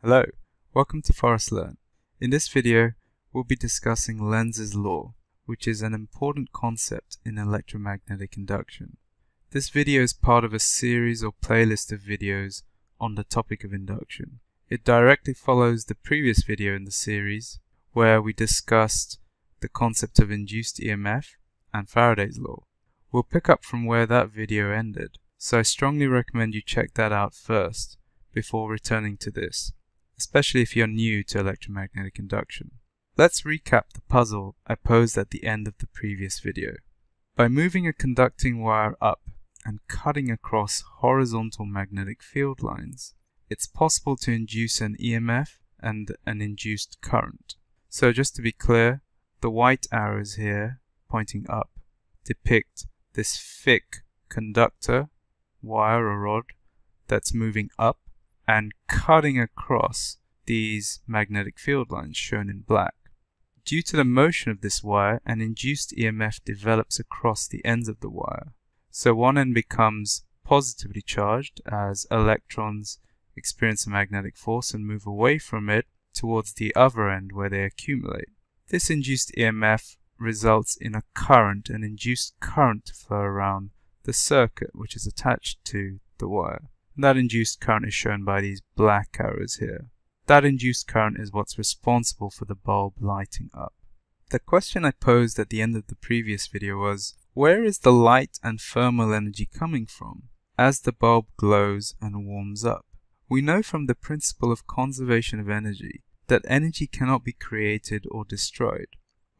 Hello, welcome to Forest Learn. In this video, we'll be discussing Lenz's law, which is an important concept in electromagnetic induction. This video is part of a series or playlist of videos on the topic of induction. It directly follows the previous video in the series, where we discussed the concept of induced EMF and Faraday's law. We'll pick up from where that video ended, so I strongly recommend you check that out first before returning to this, especially if you're new to electromagnetic induction. Let's recap the puzzle I posed at the end of the previous video. By moving a conducting wire up and cutting across horizontal magnetic field lines, it's possible to induce an EMF and an induced current. So just to be clear, the white arrows here pointing up depict this thick conductor wire or rod that's moving up and cutting across these magnetic field lines shown in black. Due to the motion of this wire, an induced EMF develops across the ends of the wire. So one end becomes positively charged as electrons experience a magnetic force and move away from it towards the other end where they accumulate. This induced EMF results in a current, an induced current to flow around the circuit which is attached to the wire. That induced current is shown by these black arrows here. That induced current is what's responsible for the bulb lighting up. The question I posed at the end of the previous video was, where is the light and thermal energy coming from as the bulb glows and warms up? We know from the principle of conservation of energy that energy cannot be created or destroyed,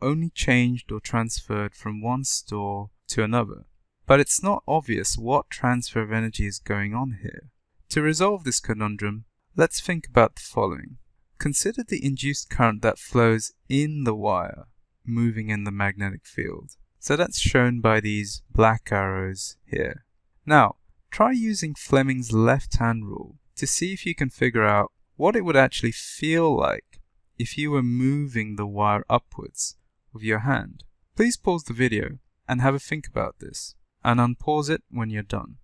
only changed or transferred from one store to another. But it's not obvious what transfer of energy is going on here. To resolve this conundrum, let's think about the following. Consider the induced current that flows in the wire, moving in the magnetic field. So that's shown by these black arrows here. Now, try using Fleming's left-hand rule to see if you can figure out what it would actually feel like if you were moving the wire upwards with your hand. Please pause the video and have a think about this, and unpause it when you're done.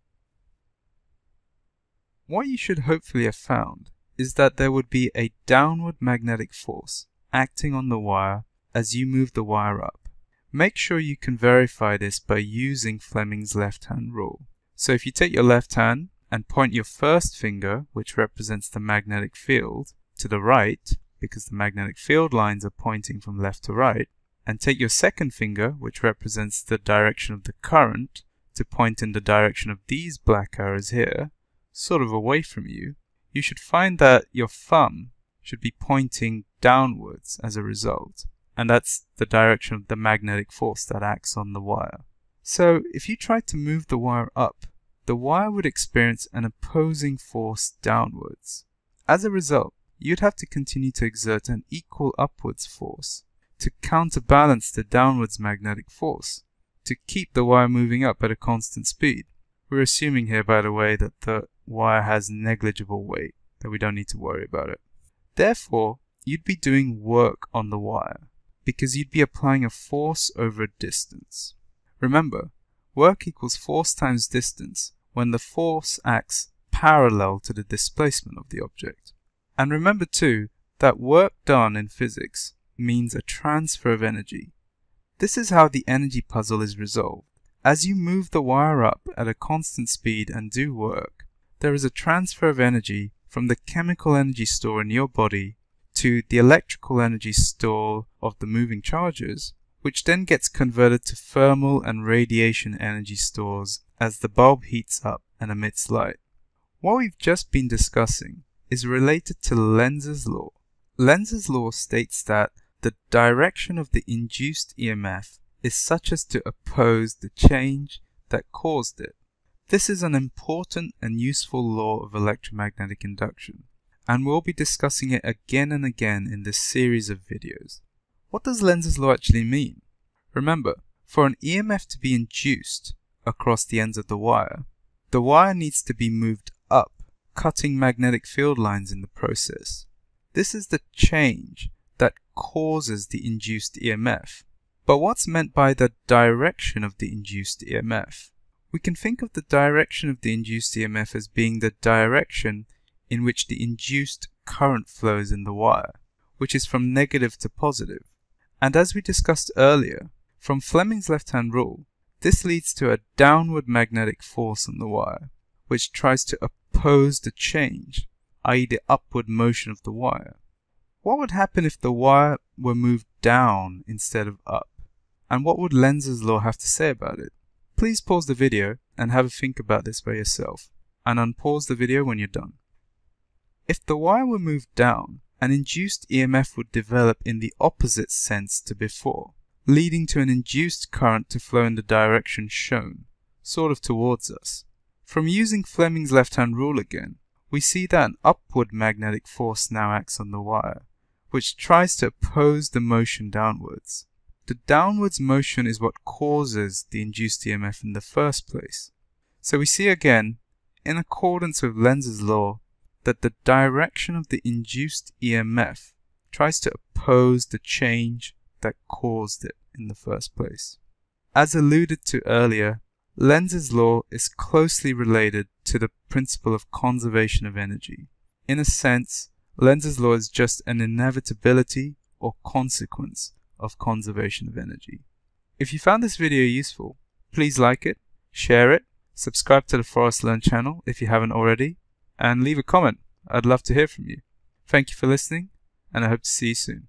What you should hopefully have found is that there would be a downward magnetic force acting on the wire as you move the wire up. Make sure you can verify this by using Fleming's left-hand rule. So if you take your left hand and point your first finger, which represents the magnetic field, to the right, because the magnetic field lines are pointing from left to right, and take your second finger, which represents the direction of the current, to point in the direction of these black arrows here, sort of away from you, you should find that your thumb should be pointing downwards as a result, and that's the direction of the magnetic force that acts on the wire. So if you try to move the wire up, the wire would experience an opposing force downwards. As a result, you'd have to continue to exert an equal upwards force to counterbalance the downwards magnetic force to keep the wire moving up at a constant speed. We're assuming here, by the way, that the wire has negligible weight, that we don't need to worry about it. Therefore, you'd be doing work on the wire because you'd be applying a force over a distance. Remember, work equals force times distance when the force acts parallel to the displacement of the object. And remember too that work done in physics means a transfer of energy. This is how the energy puzzle is resolved. As you move the wire up at a constant speed and do work, there is a transfer of energy from the chemical energy store in your body to the electrical energy store of the moving charges, which then gets converted to thermal and radiation energy stores as the bulb heats up and emits light. What we've just been discussing is related to Lenz's law. Lenz's law states that the direction of the induced EMF is such as to oppose the change that caused it. This is an important and useful law of electromagnetic induction, and we'll be discussing it again and again in this series of videos. What does Lenz's law actually mean? Remember, for an EMF to be induced across the ends of the wire, the wire needs to be moved up, cutting magnetic field lines in the process. This is the change causes the induced EMF. But what's meant by the direction of the induced EMF? We can think of the direction of the induced EMF as being the direction in which the induced current flows in the wire, which is from negative to positive. And as we discussed earlier, from Fleming's left-hand rule, this leads to a downward magnetic force on the wire, which tries to oppose the change, i.e. the upward motion of the wire. What would happen if the wire were moved down instead of up? And what would Lenz's law have to say about it? Please pause the video and have a think about this by yourself, and unpause the video when you're done. If the wire were moved down, an induced EMF would develop in the opposite sense to before, leading to an induced current to flow in the direction shown, sort of towards us. From using Fleming's left-hand rule again, we see that an upward magnetic force now acts on the wire, which tries to oppose the motion downwards. The downwards motion is what causes the induced EMF in the first place. So we see again, in accordance with Lenz's law, that the direction of the induced EMF tries to oppose the change that caused it in the first place. As alluded to earlier, Lenz's law is closely related to the principle of conservation of energy. In a sense, Lenz's law is just an inevitability or consequence of conservation of energy. If you found this video useful, please like it, share it, subscribe to the Forest Learn channel if you haven't already, and leave a comment. I'd love to hear from you. Thank you for listening, and I hope to see you soon.